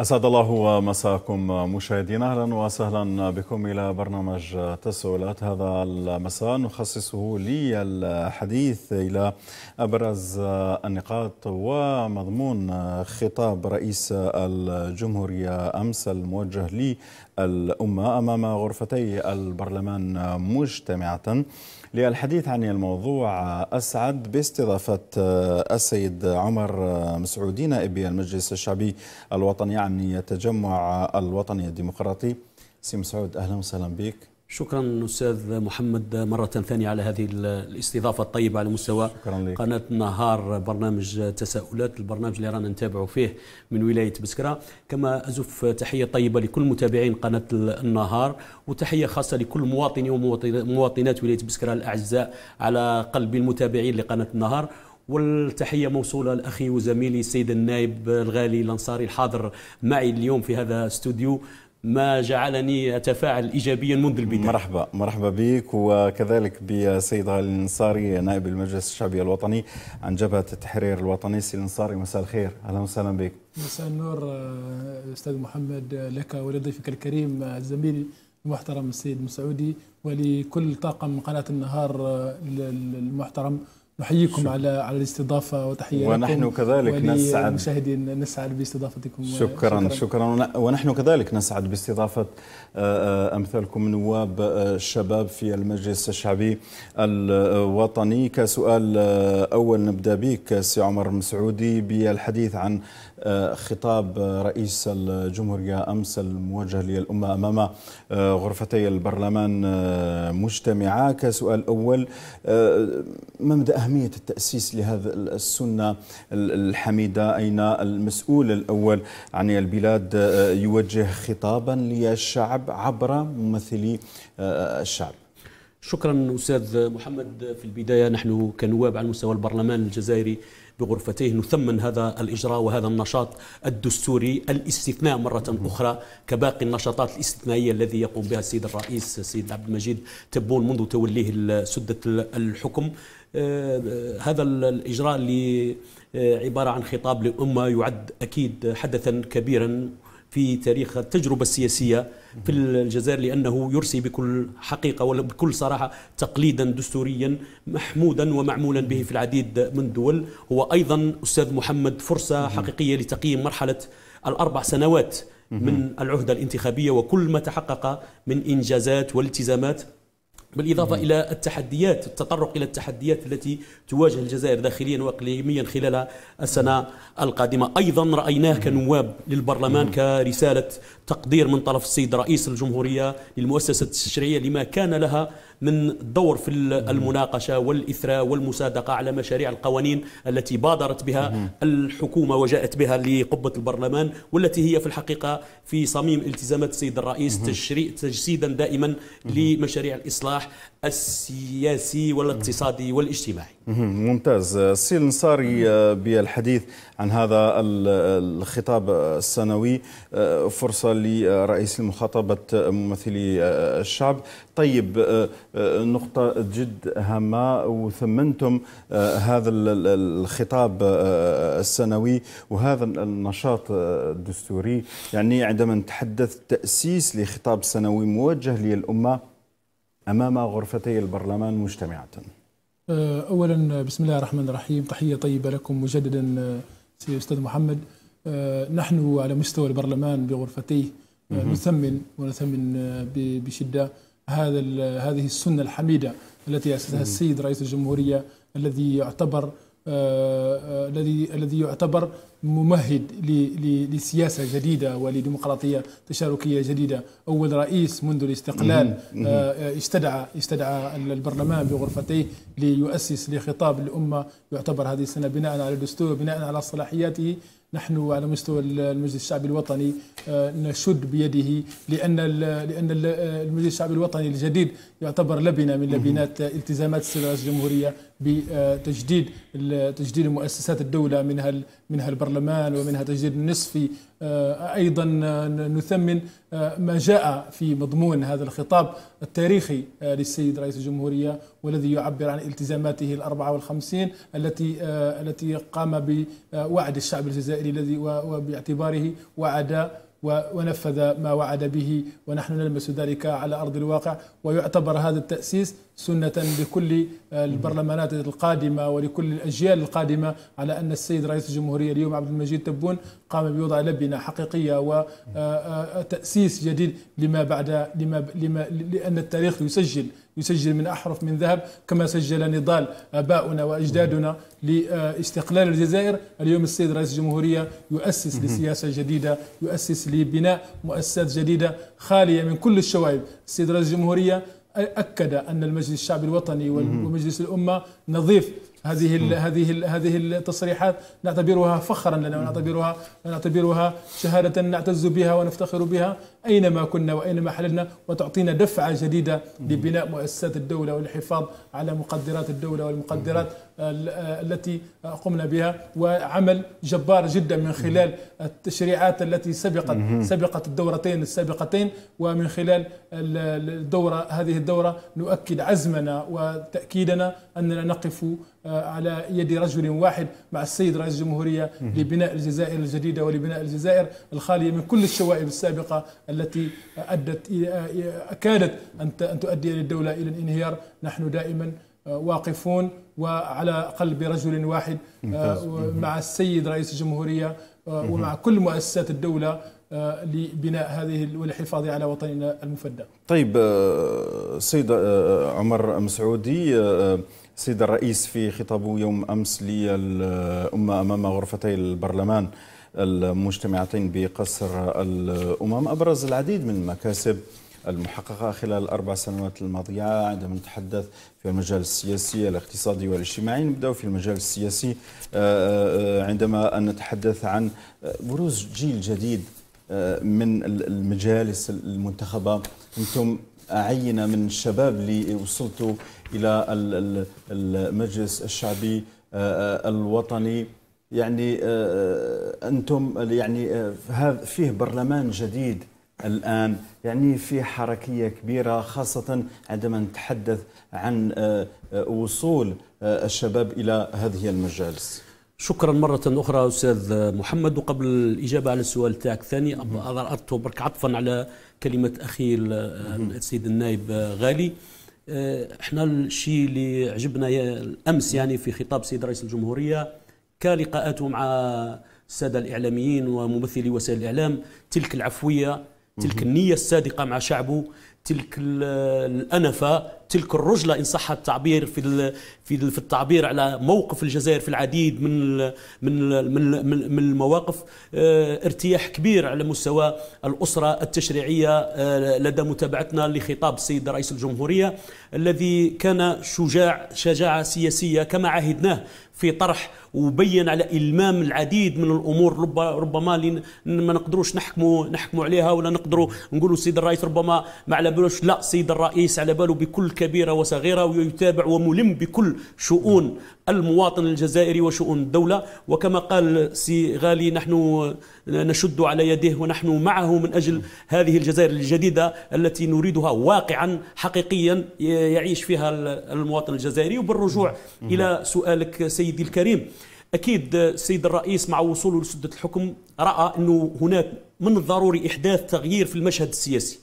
أسعد الله مساكم مشاهدينا أهلا وسهلا بكم إلى برنامج تساؤلات هذا المساء نخصصه للحديث إلى أبرز النقاط ومضمون خطاب رئيس الجمهورية أمس الموجه للأمة أمام غرفتي البرلمان مجتمعة. للحديث عن الموضوع أسعد باستضافة السيد عمر مسعودي نائب المجلس الشعبي الوطني عن التجمع الوطني الديمقراطي. سي مسعود أهلا وسهلا بك. شكرا أستاذ محمد مرة ثانية على هذه الاستضافة الطيبة على مستوى قناة نهار برنامج تساؤلات البرنامج اللي رانا نتابعوا فيه من ولاية بسكرة. كما أزف تحية طيبة لكل متابعين قناة النهار وتحية خاصة لكل مواطني ومواطنات ولاية بسكرة الأعزاء على قلب المتابعين لقناة النهار. والتحية موصولة لأخي وزميلي السيد النائب الغالي الأنصاري الحاضر معي اليوم في هذا الاستوديو ما جعلني أتفاعل ايجابيا منذ البداية. مرحبا مرحبا بك وكذلك بالسيد غالي الأنصاري نائب المجلس الشعبي الوطني عن جبهة التحرير الوطني سي الأنصاري مساء الخير أهلا وسهلا بك. مساء النور أستاذ محمد لك ولضيفك الكريم الزميل المحترم السيد مسعودي ولكل طاقم قناة النهار المحترم نحييكم. على على الاستضافة وتحيه ونحن كذلك نسعد. المشاهدين نسعد باستضافتكم. شكرا شكرا, شكرا. ونحن كذلك نسعد باستضافة أمثالكم نواب الشباب في المجلس الشعبي الوطني. كسؤال أول نبدأ بك سي عمر مسعودي بالحديث عن خطاب رئيس الجمهورية أمس الموجه للأمة أمام غرفتي البرلمان مجتمعة. كسؤال أول ما مدى أهمية التأسيس لهذا السنة الحميدة؟ أين المسؤول الأول عن البلاد يوجه خطابا للشعب عبر ممثلي الشعب؟ شكرا أستاذ محمد. في البداية نحن كنواب على مستوى البرلمان الجزائري. بغرفتيه نثمن هذا الإجراء وهذا النشاط الدستوري الاستثناء مرة أخرى كباقي النشاطات الاستثنائية الذي يقوم بها السيد الرئيس السيد عبد المجيد تبون منذ توليه سدة الحكم. هذا الإجراء اللي عبارة عن خطاب للأمة يعد أكيد حدثا كبيرا في تاريخ التجربة السياسية في الجزائر لأنه يرسي بكل حقيقة وبكل صراحة تقليدا دستوريا محمودا ومعمولا به في العديد من الدول هو أيضا أستاذ محمد فرصة حقيقية لتقييم مرحلة الأربع سنوات من العهدة الانتخابية وكل ما تحقق من إنجازات والتزامات بالإضافة مم. إلى التحديات التطرق إلى التحديات التي تواجه الجزائر داخليا وإقليميا خلال السنة القادمة أيضا رأيناه كنواب للبرلمان مم. كرسالة تقدير من طرف السيد رئيس الجمهورية للمؤسسة التشريعية لما كان لها من دور في المناقشة والإثراء والمصادقة على مشاريع القوانين التي بادرت بها الحكومة وجاءت بها لقبة البرلمان والتي هي في الحقيقة في صميم التزامات السيد الرئيس تجسيدا دائما لمشاريع الإصلاح السياسي والاقتصادي والاجتماعي. ممتاز. سي النصاري بالحديث عن هذا الخطاب السنوي. فرصة لرئيس المخاطبة ممثلي الشعب. طيب نقطة جد هامة. وثمنتم هذا الخطاب السنوي. وهذا النشاط الدستوري يعني عندما نتحدث تأسيس لخطاب سنوي موجه للأمة أمام غرفتي البرلمان مجتمعة. أولا بسم الله الرحمن الرحيم. تحية طيبة لكم مجددا سي أستاذ محمد. نحن على مستوى البرلمان بغرفتيه نثمن ونثمن بشدة هذا هذه السنة الحميدة التي أسسها السيد رئيس الجمهورية الذي يعتبر الذي الذي يعتبر ممهد لسياسة جديدة ولديمقراطية تشاركية جديدة. أول رئيس منذ الاستقلال استدعى استدعى البرلمان بغرفتيه ليؤسس لخطاب الأمة. يعتبر هذه السنة بناء على الدستور بناء على صلاحياته. نحن على مستوى المجلس الشعبي الوطني نشد بيده لأن لأن المجلس الشعبي الوطني الجديد يعتبر لبنة من لبنات التزامات رئيس الجمهورية. بتجديد تجديد مؤسسات الدولة منها منها البرلمان ومنها تجديد النصفي. آه، أيضا نثمن آه، ما جاء في مضمون هذا الخطاب التاريخي آه، للسيد رئيس الجمهورية والذي يعبر عن التزاماته الأربعة والخمسين التي التي قام بوعد الشعب الجزائري الذي وباعتباره وعد ونفذ ما وعد به ونحن نلمس ذلك على أرض الواقع. ويعتبر هذا التأسيس سنة لكل البرلمانات القادمة ولكل الأجيال القادمة على أن السيد رئيس الجمهورية اليوم عبد المجيد تبون قام بوضع لبنة حقيقية وتاسيس جديد لما بعد لما, لما لأن التاريخ يسجل يسجل من أحرف من ذهب كما سجل نضال آباؤنا وأجدادنا لإستقلال الجزائر. اليوم السيد رئيس الجمهورية يؤسس لسياسة جديدة يؤسس لبناء مؤسسات جديدة خالية من كل الشوائب. السيد رئيس الجمهورية أكد أن المجلس الشعبي الوطني ومجلس الأمة نظيف. هذه هذه هذه التصريحات نعتبرها فخرا لنا ونعتبرها نعتبرها شهادة نعتز بها ونفتخر بها أينما كنا وأينما حللنا وتعطينا دفعة جديدة لبناء مؤسسات الدولة والحفاظ على مقدرات الدولة والمقدرات التي قمنا بها وعمل جبار جدا من خلال التشريعات التي سبقت سبقت الدورتين السابقتين ومن خلال الدوره هذه الدورة نؤكد عزمنا وتأكيدنا أننا نقف على يد رجل واحد مع السيد رئيس الجمهورية لبناء الجزائر الجديدة ولبناء الجزائر الخالية من كل الشوائب السابقة التي أدت كادت أن تؤدي الدولة إلى الانهيار. نحن دائما واقفون وعلى قلب رجل واحد مع السيد رئيس الجمهورية ومع كل مؤسسات الدولة لبناء هذه والحفاظ على وطننا المفدى. طيب سيد عمر مسعودي سيد الرئيس في خطابه يوم أمس للأمة أمام غرفتي البرلمان المجتمعتين بقصر الأمم. أبرز العديد من المكاسب المحققة خلال الأربع سنوات الماضية عندما نتحدث في المجال السياسي الاقتصادي والاجتماعي نبدأ في المجال السياسي آه، آه، عندما نتحدث عن بروز جيل جديد آه، من المجالس المنتخبة. أنتم عينة من الشباب اللي وصلتوا إلى المجلس الشعبي الوطني. يعني أنتم يعني فيه برلمان جديد الآن. يعني في حركية كبيرة خاصة عندما نتحدث عن آه، آه، وصول آه، الشباب إلى هذه المجالس. شكرا مرة أخرى أستاذ محمد. وقبل الإجابة على السؤال تاعك الثاني أردت برك عطفا على كلمة أخي السيد النائب غالي. إحنا الشيء اللي عجبنا الأمس يعني في خطاب سيد رئيس الجمهورية كلقاءاته مع السادة الإعلاميين وممثلي وسائل الإعلام تلك العفوية تلك النية الصادقة مع شعبه تلك الأنفة تلك الرجلة إن صح التعبير في في في التعبير على موقف الجزائر في العديد من من من من المواقف آه، ارتياح كبير على مستوى الأسرة التشريعية آه، لدى متابعتنا لخطاب السيد رئيس الجمهورية الذي كان شجاع شجاعة سياسية كما عهدناه في طرح وبين على إلمام العديد من الأمور ربما ما نقدروش نحكموا نحكموا عليها ولا نقدروا نقولوا السيد الرئيس ربما ما على بالوش. لا السيد الرئيس على باله بكل كبيرة وصغيرة ويتابع وملم بكل شؤون المواطن الجزائري وشؤون الدولة. وكما قال سي غالي نحن نشد على يديه ونحن معه من أجل هذه الجزائر الجديدة التي نريدها واقعا حقيقيا يعيش فيها المواطن الجزائري. وبالرجوع إلى سؤالك سيدي الكريم أكيد السيد الرئيس مع وصوله لسدة الحكم رأى إنه هناك من الضروري إحداث تغيير في المشهد السياسي.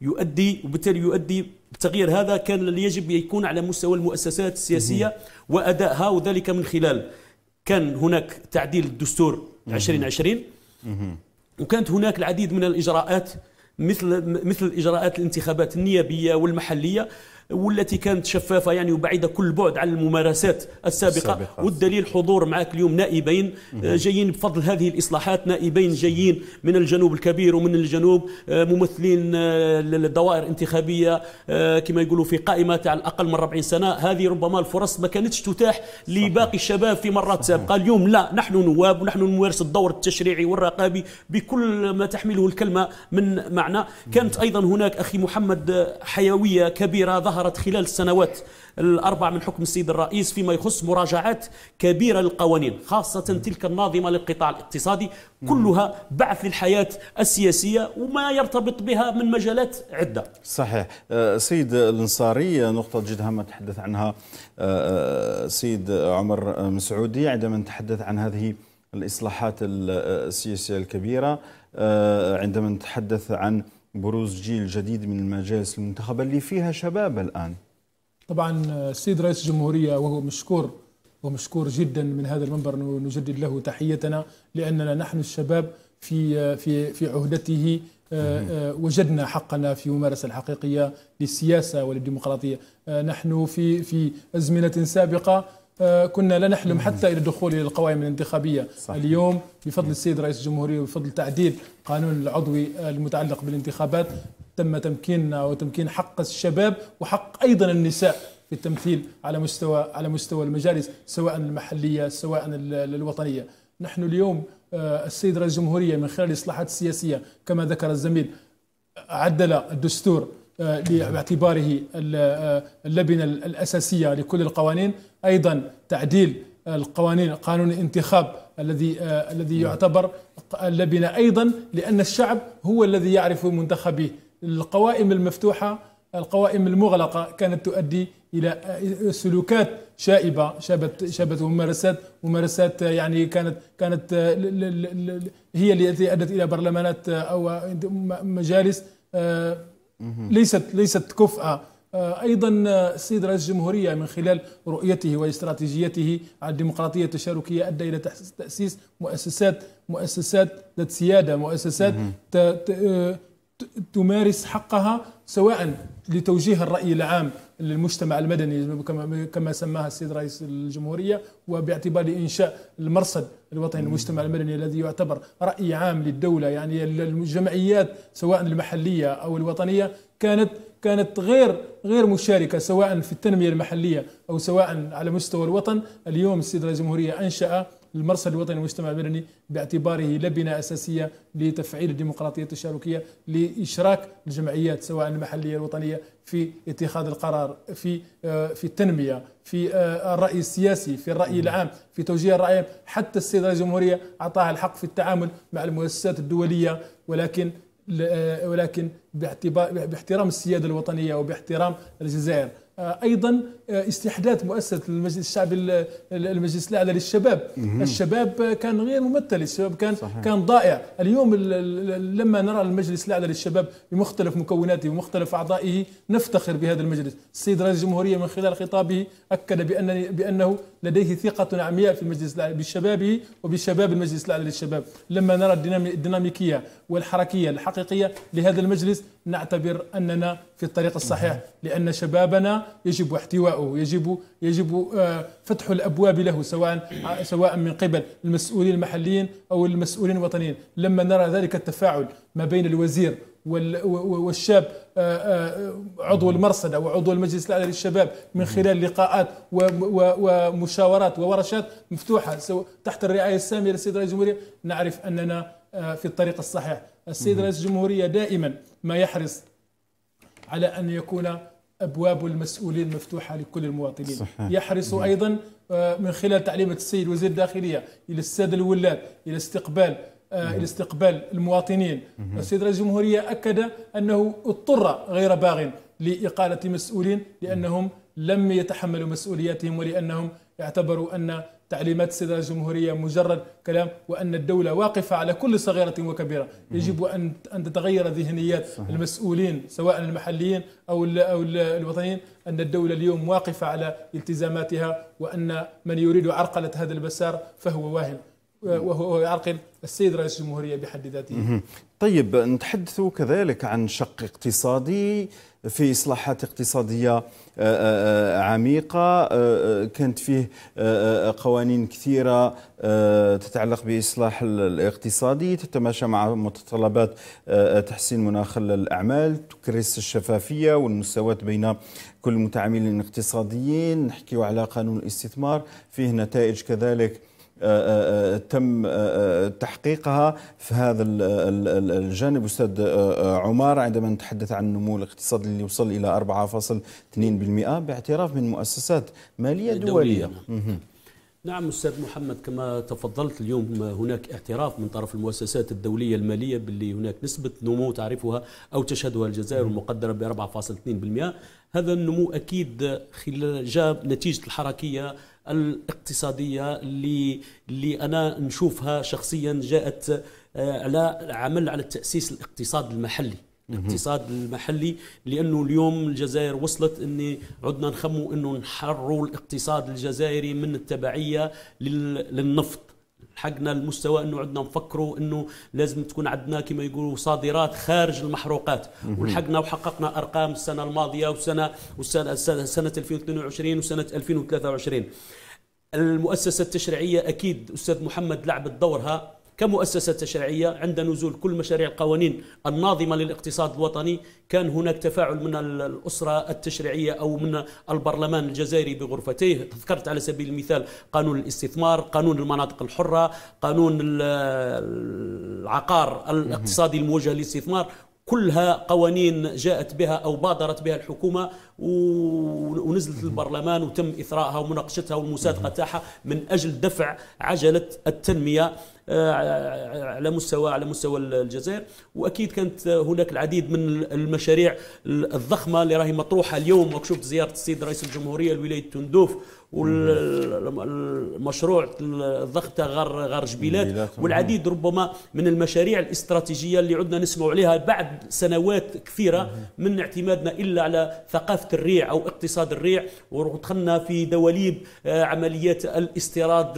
يؤدي وبالتالي يؤدي التغيير هذا كان يجب يكون على مستوى المؤسسات السياسية وأدائها وذلك من خلال كان هناك تعديل الدستور 2020 وكانت هناك العديد من الإجراءات مثل مثل الاجراءات الانتخابات النيابية والمحلية. والتي كانت شفافة يعني وبعيدة كل بعد عن الممارسات السابقة, السابقة. والدليل حضور معك اليوم نائبين آه، جايين بفضل هذه الإصلاحات. نائبين جايين من الجنوب الكبير ومن الجنوب آه، ممثلين آه، للدوائر انتخابية كما يقولوا في قائمة على الأقل من 40 سنة. هذه ربما الفرص ما كانتش تتاح لباقي الشباب في مرات سابقة. اليوم لا نحن نواب ونحن نمارس الدور التشريعي والرقابي بكل ما تحمله الكلمة من معنى. كانت أيضا هناك أخي محمد حيوية كبيرة ظهر ظهرت خلال السنوات الأربع من حكم السيد الرئيس فيما يخص مراجعات كبيرة للقوانين خاصة تلك الناظمة للقطاع الاقتصادي كلها بعث للحياة السياسية وما يرتبط بها من مجالات عدة. صحيح. آه، سيد الأنصاري نقطة جد هامة تحدث عنها آه، آه، سيد عمر مسعودي عندما نتحدث عن هذه الإصلاحات السياسية الكبيرة عندما نتحدث عن بروز جيل جديد من المجالس المنتخبة اللي فيها شباب الآن. طبعا السيد رئيس الجمهورية وهو مشكور ومشكور جدا من هذا المنبر نجدد له تحيتنا لأننا نحن الشباب في في في عهدته آه، آه، وجدنا حقنا في ممارسة الحقيقية للسياسة وللديمقراطية. آه، نحن في في أزمنة سابقة كنا لا نحلم حتى إلى الدخول إلى القوائم الانتخابية. صحيح. اليوم بفضل السيد رئيس الجمهورية وبفضل تعديل قانون العضوي المتعلق بالانتخابات تم تمكيننا وتمكين حق الشباب وحق أيضا النساء في التمثيل على مستوى على مستوى المجالس سواء المحلية سواء الوطنية. نحن اليوم آه، السيد رئيس الجمهورية من خلال الإصلاحات السياسية كما ذكر الزميل عدل الدستور آه، باعتباره آه، اللبنة الأساسية لكل القوانين. أيضا تعديل القوانين قانون الانتخاب الذي الذي يعتبر اللبنة. أيضا لأن الشعب هو الذي يعرف منتخبيه القوائم المفتوحة القوائم المغلقة كانت تؤدي إلى سلوكات شائبة. شابت شابت ممارسات ممارسات يعني كانت كانت هي التي أدت إلى برلمانات أو مجالس ليست ليست كفءه أيضا السيد رئيس الجمهورية من خلال رؤيته واستراتيجيته على الديمقراطية التشاركية أدى إلى تاسيس مؤسسات مؤسسات ذات سيادة مؤسسات تمارس حقها سواء لتوجيه الرأي العام للمجتمع المدني كما سماها السيد رئيس الجمهورية وباعتبار إنشاء المرصد الوطني للمجتمع المدني الذي يعتبر رأي عام للدولة. يعني الجمعيات سواء المحلية أو الوطنية كانت كانت غير غير مشاركة سواء في التنمية المحلية أو سواء على مستوى الوطن. اليوم السيد رئيس الجمهورية أنشأ المرصد الوطني للمجتمع المدني باعتباره لبنه أساسية لتفعيل الديمقراطية التشاركية لإشراك الجمعيات سواء المحلية الوطنية في اتخاذ القرار في آه، في التنمية في آه، الرأي السياسي في الرأي العام في توجيه الرأي حتى السيد رئيس الجمهورية أعطاها الحق في التعامل مع المؤسسات الدولية ولكن آه، ولكن باعتبار باحترام السيادة الوطنية وباحترام الجزائر. أيضا آه، استحداث مؤسسة المجلس الشعبي المجلس الأعلى للشباب. الشباب كان غير ممثل الشباب كان صحيح. كان ضائع. اليوم لما نرى المجلس الأعلى للشباب بمختلف مكوناته ومختلف أعضائه نفتخر بهذا المجلس. السيد رئيس الجمهورية من خلال خطابه أكد بان بأنه لديه ثقة عمياء في المجلس الاعلى بشبابه وبشباب المجلس الأعلى للشباب. لما نرى الديناميكية والحركية الحقيقية لهذا المجلس نعتبر أننا في الطريق الصحيح لأن شبابنا يجب احتواؤه يجب يجب آه، فتح الأبواب له سواء سواء من قبل المسؤولين المحليين أو المسؤولين الوطنيين. لما نرى ذلك التفاعل ما بين الوزير والشاب آه، آه، عضو المرصد أو عضو المجلس الأعلى للشباب من خلال لقاءات ومشاورات وورشات مفتوحة تحت الرعاية السامية للسيد رئيس الجمهورية. نعرف أننا في الطريق الصحيح. السيد رئيس الجمهورية دائما ما يحرص على أن يكون أبواب المسؤولين مفتوحة لكل المواطنين. صحيح. يحرص أيضا آه، من خلال تعليمات السيد وزير الداخلية إلى السادة الولاد إلى استقبال آه، إلى استقبال المواطنين. السيد رئيس الجمهورية أكد أنه اضطر غير باغ لإقالة مسؤولين لأنهم لم يتحملوا مسؤولياتهم ولأنهم اعتبروا أن تعليمات السيد رئيس الجمهورية مجرد كلام وأن الدولة واقفة على كل صغيرة وكبيرة. يجب أن أن تتغير ذهنيات صحيح. المسؤولين سواء المحليين أو أو الوطنيين أن الدولة اليوم واقفة على التزاماتها وأن من يريد عرقلة هذا المسار فهو واهم وهو يعرقل السيد رئيس الجمهورية بحد ذاته. طيب نتحدث كذلك عن شق اقتصادي في إصلاحات اقتصادية عميقة كانت فيه قوانين كثيرة تتعلق بإصلاح الاقتصادي تتماشى مع متطلبات تحسين مناخ الأعمال تكرس الشفافية والمساواة بين كل المتعاملين الاقتصاديين. نحكي على قانون الاستثمار فيه نتائج كذلك تم تحقيقها. في هذا الجانب أستاذ عمار عندما نتحدث عن النمو الاقتصادي اللي وصل إلى 4.2% باعتراف من مؤسسات مالية دولية, دولية. نعم أستاذ محمد كما تفضلت اليوم هناك اعتراف من طرف المؤسسات الدولية المالية باللي هناك نسبة نمو تعرفها أو تشهدها الجزائر المقدرة ب 4.2% هذا النمو أكيد خلال جاء نتيجة الحركية الاقتصادية اللي, اللي أنا نشوفها شخصيا جاءت آه، على عمل على تأسيس الاقتصاد المحلي. الاقتصاد المحلي لأنه اليوم الجزائر وصلت إني عدنا نخموا إنه نحرروا الاقتصاد الجزائري من التبعية للنفط. حقنا المستوى إنه عندنا نفكروا إنه لازم تكون عندنا كما يقولوا صادرات خارج المحروقات. ولحقنا وحققنا أرقام السنة الماضية وسنة وسنة سنة 2022 وسنة 2023 المؤسسة التشريعية أكيد أستاذ محمد لعبت دورها. كمؤسسة تشريعية عند نزول كل مشاريع القوانين الناظمة للاقتصاد الوطني كان هناك تفاعل من الأسرة التشريعية أو من البرلمان الجزائري بغرفتيه. ذكرت على سبيل المثال قانون الاستثمار قانون المناطق الحرة قانون العقار الاقتصادي الموجه للاستثمار كلها قوانين جاءت بها أو بادرت بها الحكومة ونزلت البرلمان وتم إثراءها ومناقشتها والمصادقة تاعها من أجل دفع عجلة التنمية آه، على مستوى على مستوى الجزائر. وأكيد كانت هناك العديد من المشاريع الضخمة اللي راهي مطروحة اليوم. وشفت زيارة السيد رئيس الجمهورية لولايه تندوف والمشروع الضغط غار غار جبيلات والعديد ربما من المشاريع الاستراتيجية اللي عدنا نسمع عليها بعد سنوات كثيرة من اعتمادنا إلا على ثقافة الريع أو اقتصاد الريع. ودخلنا في دواليب آه، عمليات الاستيراد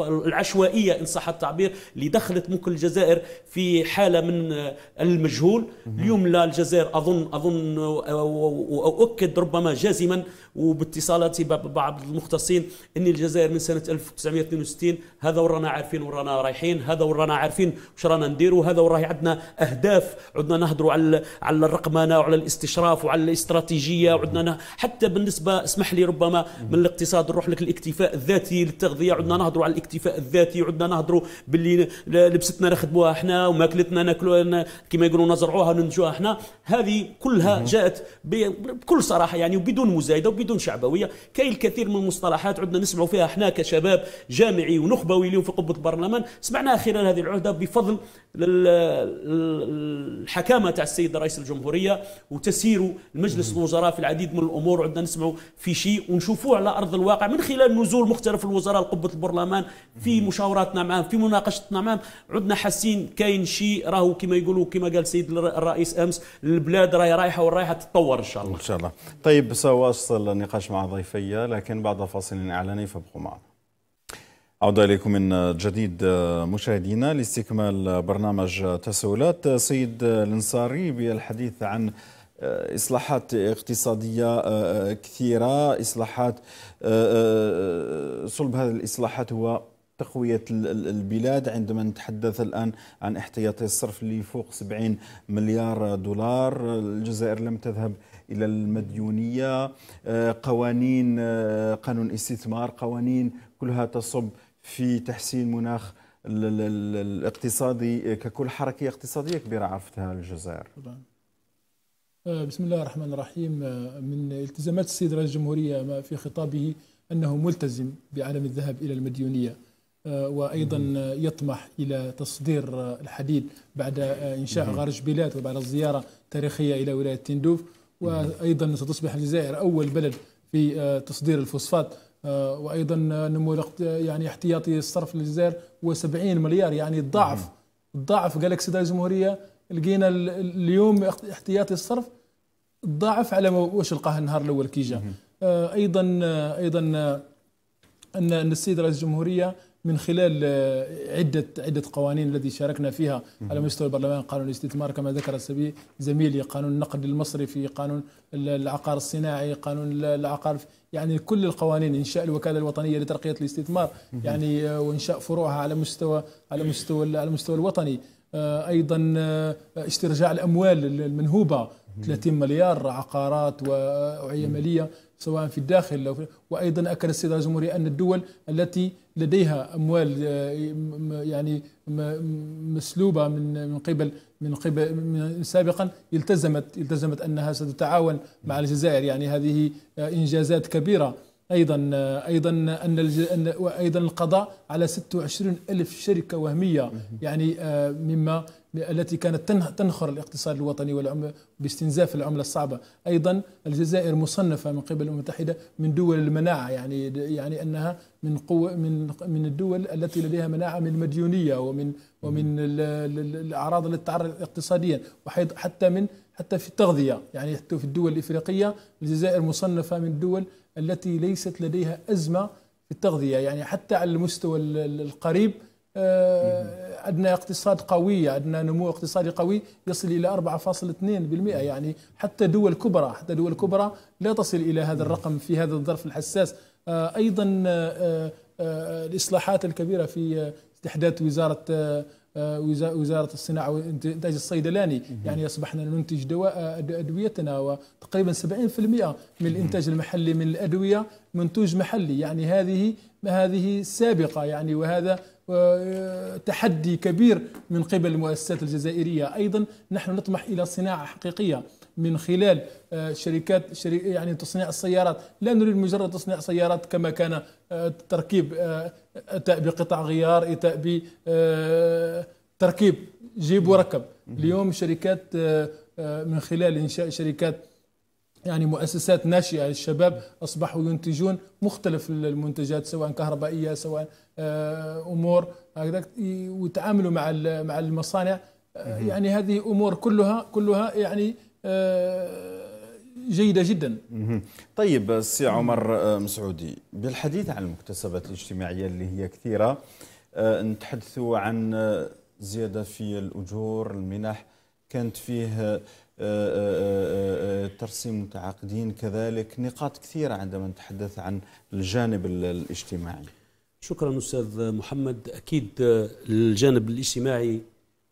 العشوائية إن صح التعبير اللي دخلت ممكن الجزائر في حالة من آه، المجهول. اليوم لا الجزائر اظن أظن وأؤكد ربما جازما وباتصالاتي ببعض المختصين إن الجزائر من سنة 1962 هذا ورانا عارفين ورانا رايحين هذا ورانا عارفين واش رانا نديروا هذا وراهي عندنا أهداف عندنا نهضروا على على الرقمنة وعلى الاستشراف وعلى الاستراتيجية وعندنا حتى بالنسبة اسمح لي ربما من الاقتصاد نروح لك الاكتفاء الذاتي للتغذية عندنا نهضروا على الاكتفاء الذاتي وعندنا نهضروا باللي لبستنا نخدموها إحنا وماكلتنا ناكلوها كما يقولوا نزرعوها وننتجوها إحنا. هذه كلها جاءت بكل صراحة يعني وبدون مزايدة وبدون شعبوية. كاين الكثير من المصطلحات عندنا نسمعوا فيها إحنا كشباب جامعي ونخبوي اليوم في قبه البرلمان. سمعناها خلال هذه العهدة بفضل الحكامة تاع السيد رئيس الجمهورية وتسيير المجلس الوزراء في العديد من الأمور. عندنا نسمعوا في شيء ونشوفوه على أرض الواقع من خلال نزول مختلف الوزراء لقبه البرلمان في مشاوراتنا معهم في مناقشتنا معهم عندنا حاسين كاين شيء راهو كما يقولوا كما قال السيد الرئيس أمس البلاد راهي رايحة ورايحه تتطور إن شاء الله. إن شاء الله. طيب ساواصل النقاش مع ضيفي. لكن بعد فاصل إعلاني فابقوا معنا. عودة إليكم من جديد مشاهدينا لاستكمال برنامج تساؤلات. سيد الأنصاري بالحديث عن إصلاحات اقتصادية كثيرة. إصلاحات صلب هذه الإصلاحات هو تقوية البلاد. عندما نتحدث الآن عن احتياطي الصرف اللي فوق 70 مليار دولار الجزائر لم تذهب إلى المديونية قوانين قانون استثمار قوانين كلها تصب في تحسين مناخ الاقتصادي ككل حركة اقتصادية كبيرة عرفتها الجزائر. آه، بسم الله الرحمن الرحيم. آه، من التزامات السيد رئيس الجمهورية في خطابه أنه ملتزم بعدم الذهاب إلى المديونية آه، وأيضا يطمح إلى تصدير الحديد بعد إنشاء غار جبيلات وبعد الزيارة التاريخية إلى ولاية تندوف. وأيضا ستصبح الجزائر أول بلد في تصدير الفوسفات. آه، وأيضا نمو يعني احتياطي الصرف للجزائر هو 70 مليار يعني الضعف الضعف قال لك الجمهوريه لقينا اليوم احتياطي الصرف ضعف على واش لقاه النهار الأول كي آه، أيضا أيضا أن السيد رئيس الجمهورية من خلال آه، عدة عدة قوانين التي شاركنا فيها على مستوى البرلمان قانون الاستثمار كما ذكر زميلي قانون النقد المصرفي قانون العقار الصناعي قانون العقار يعني كل القوانين إنشاء الوكالة الوطنية لترقية الاستثمار يعني آه، وإنشاء فروعها على مستوى على مستوى على المستوى الوطني. آه، أيضا استرجاع الأموال المنهوبة 30 مليار عقارات واوعيه مالية. سواء في الداخل وأيضا أكد السيد رئيس الجمهوريه أن الدول التي لديها أموال يعني مسلوبة من من قبل من قبل من سابقا التزمت التزمت أنها ستتعاون مع الجزائر. يعني هذه إنجازات كبيرة. أيضا أيضا أن أيضا القضاء على 26 ألف شركة وهمية. يعني آه، مما التي كانت تنخر الاقتصاد الوطني والعمله باستنزاف العملة الصعبة، أيضا الجزائر مصنفة من قبل الأمم المتحدة من دول المناعة يعني يعني أنها من قوة من من الدول التي لديها مناعة من المديونية ومن ومن الأعراض التي تتعرض اقتصاديا وحتى من حتى في التغذية يعني حتى في الدول الإفريقية الجزائر مصنفة من الدول التي ليست لديها أزمة في التغذية. يعني حتى على المستوى القريب عندنا اقتصاد قوي عندنا نمو اقتصادي قوي يصل إلى 4.2% يعني حتى دول كبرى حتى دول كبرى لا تصل إلى هذا الرقم في هذا الظرف الحساس. آه، أيضا آه، الإصلاحات الكبيرة في استحداث وزارة وزارة الصناعة والانتاج الصيدلاني. يعني أصبحنا ننتج دواء أدويتنا وتقريبا 70% من الانتاج المحلي من الأدوية منتوج محلي. يعني هذه هذه سابقة يعني وهذا تحدي كبير من قبل المؤسسات الجزائرية. أيضا نحن نطمح إلى صناعة حقيقية من خلال آه، شركات شري يعني تصنيع السيارات. لا نريد مجرد تصنيع سيارات كما كان آه، تركيب آه، اتى بقطع غيار اتى بتركيب جيب وركب. اليوم شركات من خلال إنشاء شركات يعني مؤسسات ناشئة. للشباب أصبحوا ينتجون مختلف المنتجات سواء كهربائية سواء آه، أمور ويتعاملوا مع مع المصانع. آه، يعني هذه أمور كلها كلها يعني آه، جيدة جدا. طيب سي عمر مسعودي بالحديث عن المكتسبات الاجتماعية اللي هي كثيرة نتحدثوا عن زيادة في الأجور المنح. كانت فيه ترسيم متعاقدين كذلك. نقاط كثيرة عندما نتحدث عن الجانب الاجتماعي. شكرا أستاذ محمد. أكيد الجانب الاجتماعي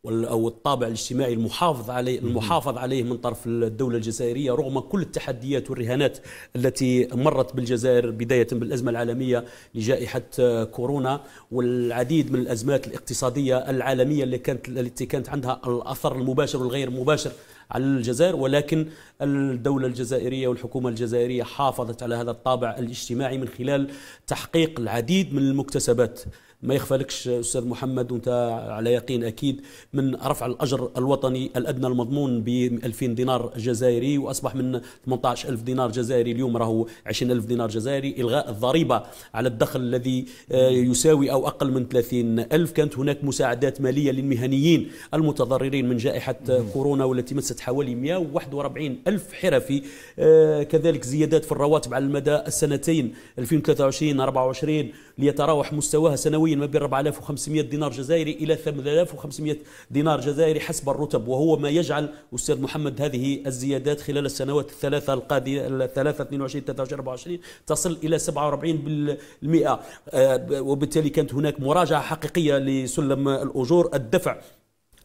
أو الطابع الاجتماعي المحافظ عليه المحافظ عليه من طرف الدولة الجزائرية رغم كل التحديات والرهانات التي مرت بالجزائر بداية بالأزمة العالمية لجائحة كورونا والعديد من الأزمات الاقتصادية العالمية اللي كانت التي كانت عندها الأثر المباشر والغير مباشر على الجزائر ولكن الدولة الجزائرية والحكومة الجزائرية حافظت على هذا الطابع الاجتماعي من خلال تحقيق العديد من المكتسبات. ما يخفالكش أستاذ محمد وأنت على يقين أكيد من رفع الأجر الوطني الأدنى المضمون ب 2000 دينار جزائري وأصبح من 18000 دينار جزائري. اليوم راهو 20000 دينار جزائري. إلغاء الضريبة على الدخل الذي آه، يساوي أو أقل من 30000 كانت هناك مساعدات مالية للمهنيين المتضررين من جائحة كورونا والتي مست حوالي 141 ألف حرفي آه، كذلك زيادات في الرواتب على المدى السنتين 2023 24 ليتراوح مستواها سنويا. ما بين 4500 دينار جزائري إلى 8500 دينار جزائري حسب الرتب وهو ما يجعل أستاذ محمد هذه الزيادات خلال السنوات الثلاثة القادمة الثلاثة 22 23 24 تصل إلى 47% آه، وبالتالي كانت هناك مراجعة حقيقية لسلم الأجور الدفع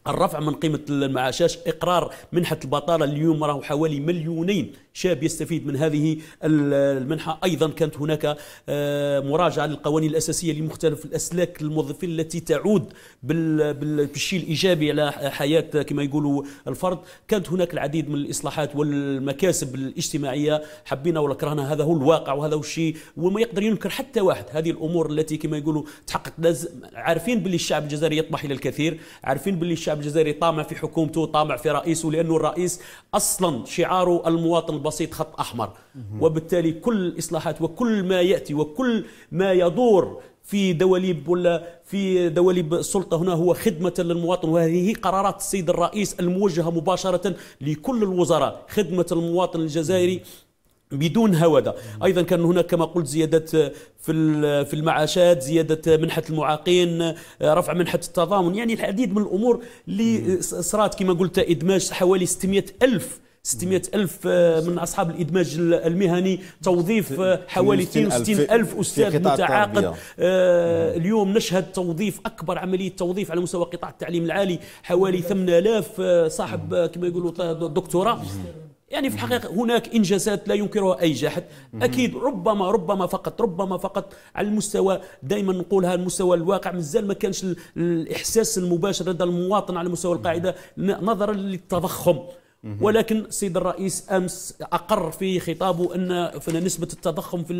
الرفع من قيمة المعاشات إقرار منحة البطالة اليوم راهو حوالي مليونين شاب يستفيد من هذه المنحة. أيضا كانت هناك آه، مراجعة للقوانين الأساسية لمختلف الأسلاك الموظفين التي تعود بالشيء الإيجابي على حياة كما يقولوا الفرد. كانت هناك العديد من الإصلاحات والمكاسب الاجتماعية. حبينا ولا كرهنا هذا هو الواقع وهذا هو الشيء وما يقدر ينكر حتى واحد. هذه الأمور التي كما يقولوا تحقق لازم عارفين باللي الشعب الجزائري يطمح إلى الكثير. عارفين باللي الشعب الجزائري طامع في حكومته طامع في رئيسه لأنه الرئيس أصلا شعاره المواطن البسيط خط أحمر. وبالتالي كل الإصلاحات وكل ما يأتي وكل ما يدور في دواليب ولا في دواليب السلطة هنا هو خدمة للمواطن. وهذه قرارات السيد الرئيس الموجهة مباشرة لكل الوزراء. خدمة المواطن الجزائري بدون هوده أيضا كان هناك كما قلت زيادة في في المعاشات زيادة منحة المعاقين رفع منحة التضامن. يعني العديد من الأمور اللي صارت كما قلت إدماج حوالي 600 ألف 600 ألف آه، من أصحاب الإدماج المهني توظيف آه، حوالي 62 ألف أستاذ متعاقد. آه، اليوم نشهد توظيف أكبر عملية توظيف على مستوى قطاع التعليم العالي حوالي 8000 صاحب كما يقولوا دكتوراه. يعني في الحقيقة هناك إنجازات لا ينكرها أي جاحد. أكيد ربما ربما فقط ربما فقط على المستوى دائما نقولها المستوى الواقع مازال ما كانش الإحساس المباشر لدى المواطن على مستوى القاعدة نظرا للتضخم. ولكن السيد الرئيس أمس أقر في خطابه أن في نسبة التضخم في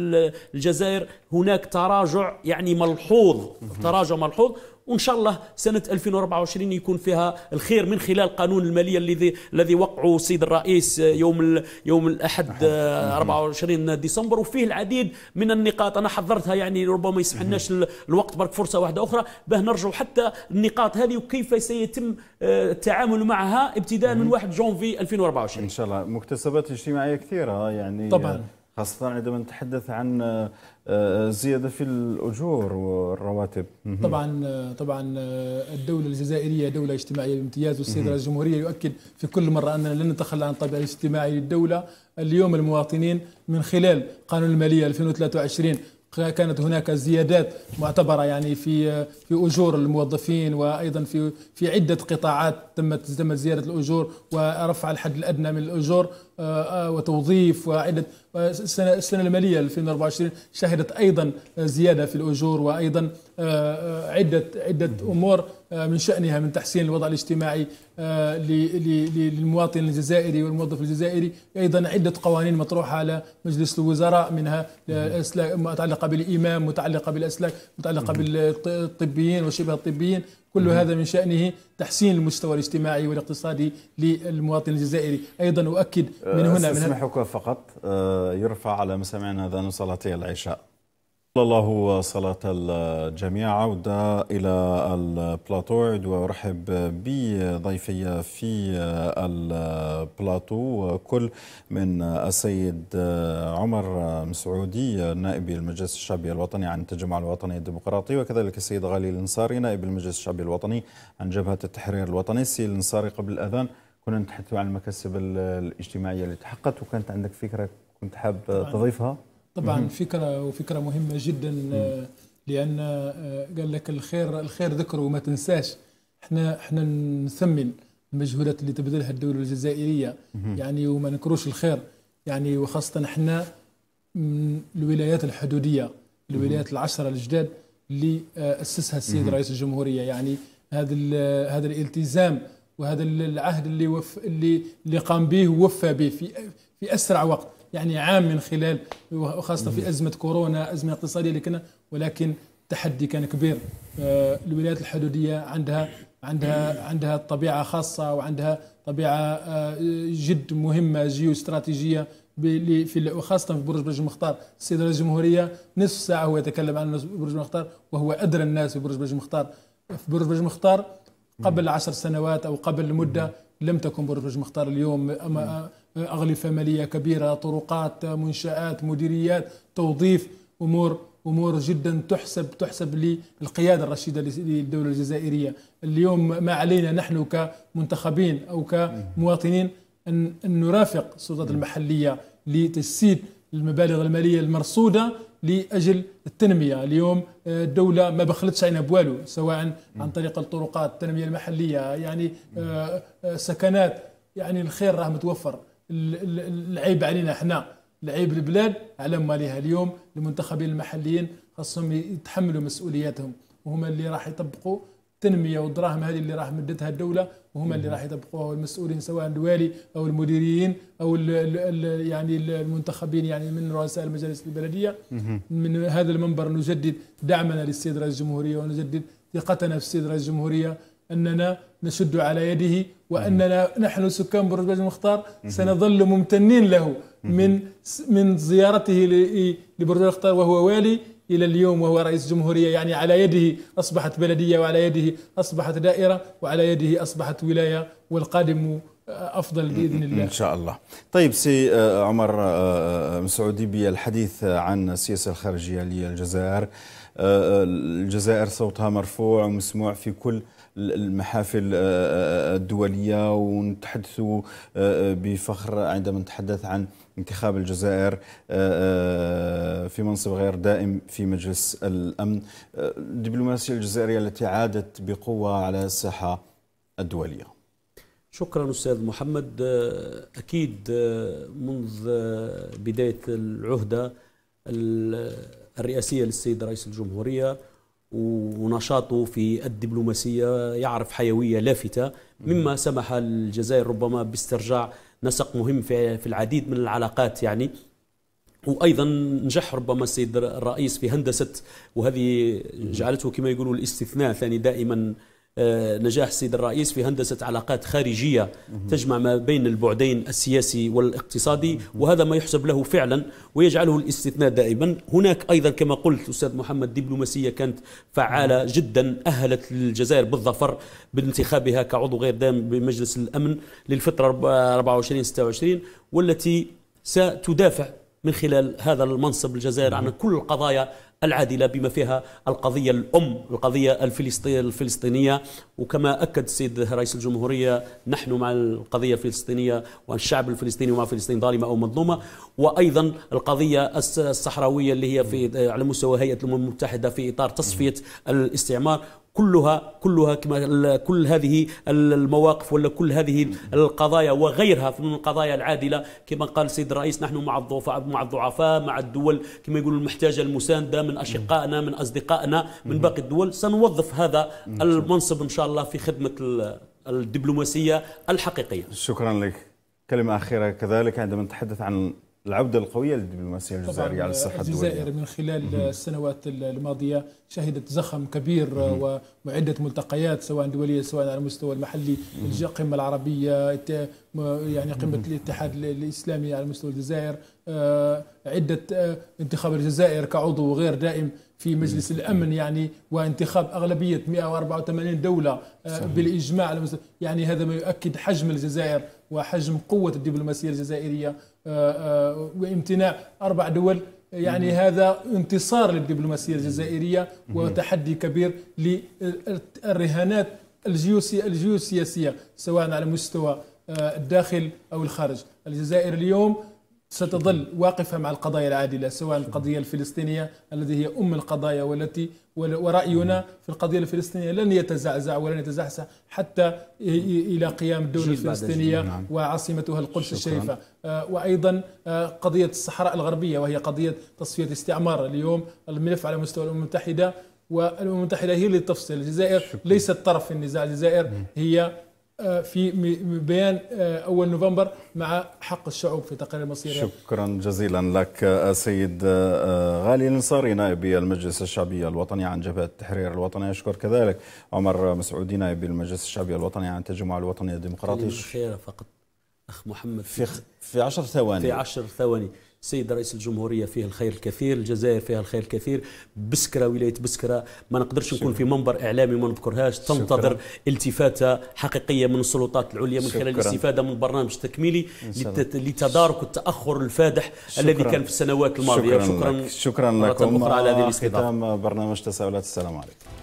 الجزائر هناك تراجع يعني ملحوظ تراجع ملحوظ. وإن شاء الله سنة 2024 يكون فيها الخير من خلال قانون المالية الذي الذي وقعه السيد الرئيس يوم يوم الأحد 24 ديسمبر. وفيه العديد من النقاط أنا حضرتها يعني ربما يسمح لناش الوقت برك فرصة واحدة أخرى. باه نرجعوا حتى النقاط هذه وكيف سيتم آه، التعامل معها ابتداء من 1 جونفي 2024 إن شاء الله. مكتسبات اجتماعية كثيرة يعني طبعا. خاصة عندما نتحدث عن آه، آه، زيادة في الأجور والرواتب. طبعا آه، طبعا الدولة الجزائرية دولة اجتماعية بامتياز والسيد رئيس الجمهورية يؤكد في كل مرة أننا لن نتخلى عن الطابع الاجتماعي للدولة. اليوم المواطنين من خلال قانون المالية 2023 كانت هناك زيادات معتبرة يعني في في أجور الموظفين وأيضا في في عدة قطاعات تمت تمت زيادة الأجور ورفع الحد الأدنى من الأجور آه، آه، وتوظيف وعدة السنة المالية 2024 شهدت أيضا زيادة في الأجور وأيضا آه، عدة عدة أمور من شأنها من تحسين الوضع الاجتماعي للمواطن الجزائري والموظف الجزائري. أيضا عدة قوانين مطروحة على مجلس الوزراء منها متعلقة بالامام متعلقة بالإسلاك متعلقة بالطبيين وشبه الطبيين. كل هذا من شأنه تحسين المستوى الاجتماعي والاقتصادي للمواطن الجزائري. أيضا أؤكد من هنا من أسمحك فقط؟ آه، يرفع على مسامعنا أذان صلاتي العشاء. الله صلاة الجميع. عودة إلى البلاطو. عد وأرحب بضيفي في البلاطو كل من السيد عمر مسعودي نائب المجلس الشعبي الوطني عن التجمع الوطني الديمقراطي وكذلك السيد غالي الأنصاري نائب المجلس الشعبي الوطني عن جبهة التحرير الوطني. السيد الأنصاري قبل الأذان كنا نتحدث عن المكاسب الاجتماعية اللي تحققت وكانت عندك فكرة كنت حاب تضيفها؟ طبعا فكره وفكرة مهمة جدا آه، لأن آه، قال لك الخير الخير ذكره وما تنساش. إحنا إحنا نثمن المجهودات اللي تبذلها الدولة الجزائرية. يعني وما نكروش الخير. يعني وخاصة إحنا من الولايات الحدودية الولايات العشرة الجداد اللي آه، أسسها السيد رئيس الجمهورية. يعني هذا هذا الالتزام وهذا العهد اللي وف اللي اللي قام به ووفى به في في أسرع وقت. يعني عام من خلال وخاصة في أزمة كورونا أزمة اقتصادية لكن ولكن تحدي كان كبير. آه، الولايات الحدودية عندها عندها عندها طبيعة خاصة وعندها طبيعة آه، جد مهمة جيو استراتيجية في وخاصة في برج برج المختار السيد رئيس الجمهورية نصف ساعة هو يتكلم عن برج المختار وهو أدرى الناس في برج المختار في برج برج المختار قبل عشر سنوات أو قبل مدة لم تكن برج برج المختار اليوم. أغلفة مالية كبيرة طرقات منشآت مديريات توظيف أمور أمور جدا تحسب تحسب للقيادة الرشيدة للدولة الجزائرية، اليوم ما علينا نحن كمنتخبين أو كمواطنين ان نرافق السلطات المحلية لتجسيد المبالغ المالية المرصودة لأجل التنمية، اليوم الدولة ما بخلتش علينا بوالو سواء عن طريق الطرقات التنمية المحلية يعني آه، آه، سكنات. يعني الخير راه متوفر. العيب علينا إحنا. العيب البلاد على مالها اليوم المنتخبين المحليين خاصهم يتحملوا مسؤولياتهم. وهما اللي راح يطبقوا التنمية والدراهم هذه اللي راح مدتها الدولة وهم اللي راح يطبقوها. المسؤولين سواء الوالي أو المديرين أو ال ال يعني المنتخبين يعني من رؤساء المجالس البلدية. من هذا المنبر نجدد دعمنا للسيد رئيس الجمهورية ونجدد ثقتنا في السيد رئيس الجمهورية. أننا نشد على يده وأننا نحن سكان برج المختار سنظل ممتنين له من من زيارته لبرج المختار وهو والي إلى اليوم وهو رئيس جمهورية يعني على يده أصبحت بلدية وعلى يده أصبحت دائرة وعلى يده أصبحت ولاية والقادم أفضل بإذن الله. إن شاء الله. طيب سي آه، عمر آه، آه، مسعودي بالحديث عن السياسة الخارجية للجزائر. الجزائر صوتها مرفوع ومسموع في كل المحافل آه، آه، الدولية ونتحدث آه، بفخر عندما نتحدث عن انتخاب الجزائر في منصب غير دائم في مجلس الأمن. الدبلوماسية الجزائرية التي عادت بقوة على الساحة الدولية. شكرا أستاذ محمد. أكيد منذ بداية العهدة الرئاسية للسيد رئيس الجمهورية ونشاطه في الدبلوماسية يعرف حيوية لافتة. مما سمح الجزائر ربما باسترجاع نسق مهم في العديد من العلاقات يعني. وأيضا نجح ربما السيد الرئيس في هندسة وهذه جعلته كما يقولوا الاستثناء ثاني دائما نجاح السيد الرئيس في هندسة علاقات خارجية تجمع ما بين البعدين السياسي والاقتصادي وهذا ما يحسب له فعلا ويجعله الاستثناء دائما. هناك أيضا كما قلت أستاذ محمد دبلوماسية كانت فعالة جدا أهلت الجزائر بالظفر بانتخابها كعضو غير دائم بمجلس الأمن للفترة 24-26 والتي ستدافع من خلال هذا المنصب الجزائر عن كل القضايا العادلة بما فيها القضية الأم القضية الفلسطينية. وكما أكد السيد رئيس الجمهورية نحن مع القضية الفلسطينية والشعب الفلسطيني ومع فلسطين ظالمة أو مظلومة. وأيضا القضية الصحراوية اللي هي في على مستوى هيئة الأمم المتحدة في إطار تصفية الاستعمار. كلها كلها كما كل هذه المواقف ولا كل هذه القضايا وغيرها من القضايا العادلة. كما قال السيد الرئيس نحن مع الضعفاء مع الضعفاء مع الدول. كما يقولوا المحتاجه المسانده من أشقائنا من أصدقائنا من باقي الدول. سنوظف هذا المنصب إن شاء الله في خدمة الدبلوماسية الحقيقية. شكرا لك. كلمة أخيرة كذلك عندما نتحدث عن العودة القوية للدبلوماسية الجزائرية على الساحة الدولية. الجزائر من خلال السنوات الماضية شهدت زخم كبير وعدة ملتقيات سواء دولية سواء على المستوى المحلي القمة العربية يعني قمة الاتحاد الإسلامي على مستوى الجزائر آه، عدة آه، انتخاب الجزائر كعضو غير دائم في مجلس الأمن يعني وانتخاب أغلبية 184 دولة آه، صحيح. بالإجماع على يعني هذا ما يؤكد حجم الجزائر وحجم قوة الدبلوماسية الجزائرية وامتناع أربع دول. يعني هذا انتصار للدبلوماسية الجزائرية وتحدي كبير للرهانات الجيوسياسية سواء على مستوى الداخل أو الخارج. الجزائر اليوم ستظل واقفة مع القضايا العادلة سواء القضية الفلسطينية التي هي أم القضايا والتي ورأينا في القضية الفلسطينية لن يتزعزع ولن يتزعزع حتى إلى قيام الدولة الفلسطينية نعم. وعاصمتها القدس الشريفة. آه، وأيضا آه، قضية الصحراء الغربية وهي قضية تصفية استعمار اليوم الملف على مستوى الأمم المتحدة والأمم المتحدة هي اللي تفصل. الجزائر ليست طرف في النزاع. الجزائر هي في بيان آه، أول نوفمبر مع حق الشعوب في تقرير مصيرها شكرا جزيلا لك آه، سيد غالي الأنصاري نائب المجلس الشعبي الوطني عن جبهة التحرير الوطني. أشكر كذلك. عمر مسعودي نائب المجلس الشعبي الوطني عن التجمع الوطني الديمقراطي. خير فقط. أخ محمد في, في عشر ثواني. في عشر ثواني. السيد رئيس الجمهورية فيه الخير الكثير الجزائر فيها الخير الكثير. بسكرة ولاية بسكرة. ما نقدرش نكون في منبر إعلامي ما نذكرهاش. تنتظر شكرا. التفاتة حقيقية من السلطات العليا من خلال الاستفادة من برنامج تكميلي لتدارك التأخر الفادح شكرا. الذي كان في السنوات الماضية. شكرا شكرا, شكرا لكم. على هذه الاستضافة. برنامج تساؤلات. السلام عليكم.